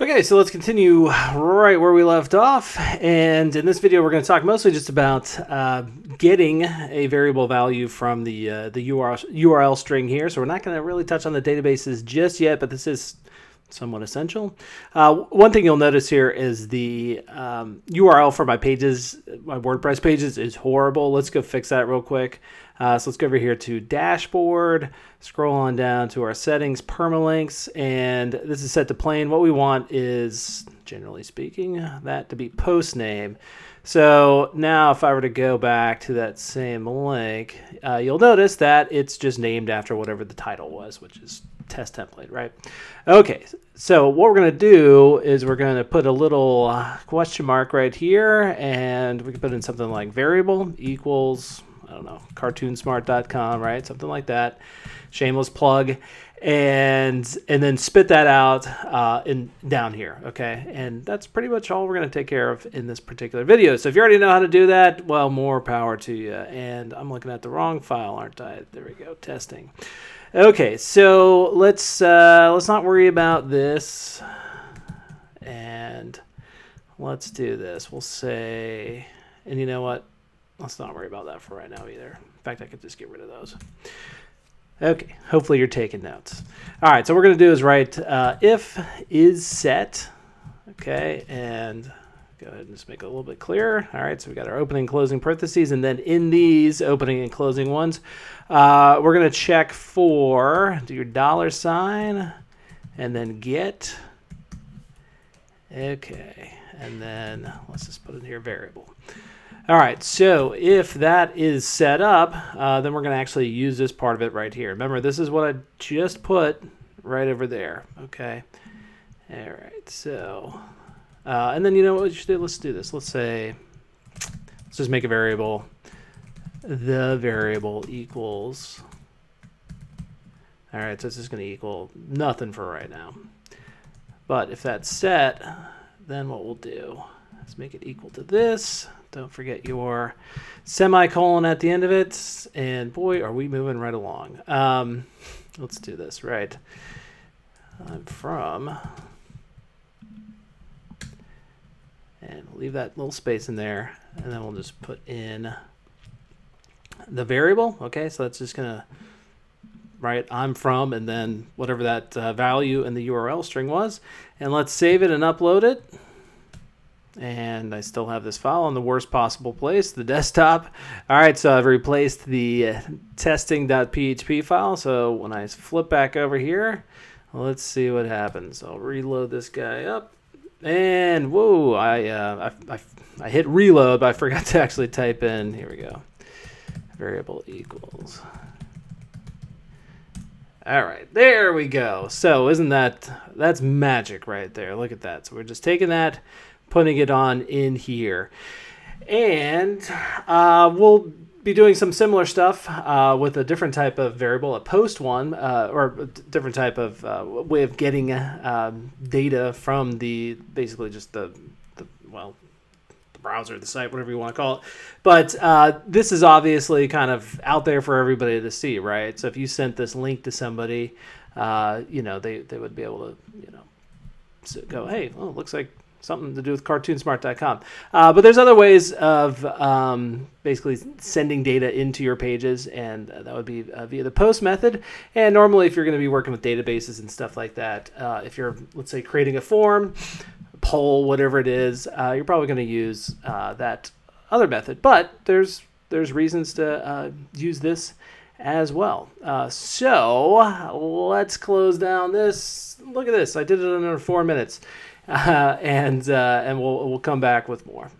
Okay, so let's continue right where we left off. And in this video, we're going to talk mostly just about uh, getting a variable value from the uh, the URL, URL string here. So we're not going to really touch on the databases just yet, but this is somewhat essential. Uh, one thing you'll notice here is the um, URL for my pages, my WordPress pages is horrible. Let's go fix that real quick. Uh, so let's go over here to dashboard, scroll on down to our settings, permalinks, and this is set to plain. What we want is, generally speaking, that to be post name. So now if I were to go back to that same link, uh, you'll notice that it's just named after whatever the title was, which is test template, right? Okay, so what we're going to do is we're going to put a little question mark right here, and we can put in something like variable equals, I don't know, cartoonsmart.com, right? Something like that. Shameless plug. And and then spit that out uh, in down here, okay? And that's pretty much all we're going to take care of in this particular video. So if you already know how to do that, well, more power to you. And I'm looking at the wrong file, aren't I? There we go, testing. Okay, so let's uh, let's not worry about this, and let's do this. We'll say, and you know what? Let's not worry about that for right now either. In fact, I could just get rid of those. Okay, hopefully you're taking notes. All right, so what we're going to do is write uh, if is set, okay, and go ahead and just make it a little bit clearer. All right, so we got our opening closing parentheses, and then in these opening and closing ones, uh, we're going to check for, do your dollar sign, and then get, okay, and then let's just put in here variable. All right, so if that is set up, uh, then we're going to actually use this part of it right here. Remember, this is what I just put right over there, okay? All right, so uh, and then you know what we should do? Let's do this. Let's say, let's just make a variable. The variable equals. All right, so this is going to equal nothing for right now. But if that's set, then what we'll do is make it equal to this. Don't forget your semicolon at the end of it. And boy, are we moving right along. Um, let's do this, right? I'm from and leave that little space in there and then we'll just put in the variable okay so that's just gonna right I'm from and then whatever that uh, value in the URL string was and let's save it and upload it and I still have this file in the worst possible place, the desktop. All right, so I've replaced the uh, testing.php file. So when I flip back over here, let's see what happens. I'll reload this guy up. And whoa, I, uh, I, I, I, hit reload, but I forgot to actually type in, here we go, variable equals. All right, there we go. So isn't that, that's magic right there. Look at that. So we're just taking that, putting it on in here. And uh, we'll be doing some similar stuff uh, with a different type of variable, a post one, uh, or a different type of uh, way of getting um, data from the basically just the, browser, the site, whatever you want to call it. But uh, this is obviously kind of out there for everybody to see, right? So if you sent this link to somebody, uh, you know they they would be able to you know go, hey, well, it looks like something to do with cartoonsmart.com. Uh, but there's other ways of um, basically sending data into your pages, and uh, that would be uh, via the post method. And normally, if you're going to be working with databases and stuff like that, uh, if you're, let's say, creating a form, poll, whatever it is, uh, you're probably going to use uh, that other method. But there's there's reasons to use this as well. so let's close down this. Look at this. I did it in under four minutes uh, and uh, and we'll we'll come back with more.